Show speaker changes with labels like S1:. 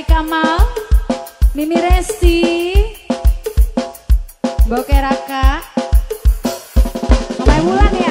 S1: Kiai Kamal Mimi Resti Boke Raka Mamai Wulan ya?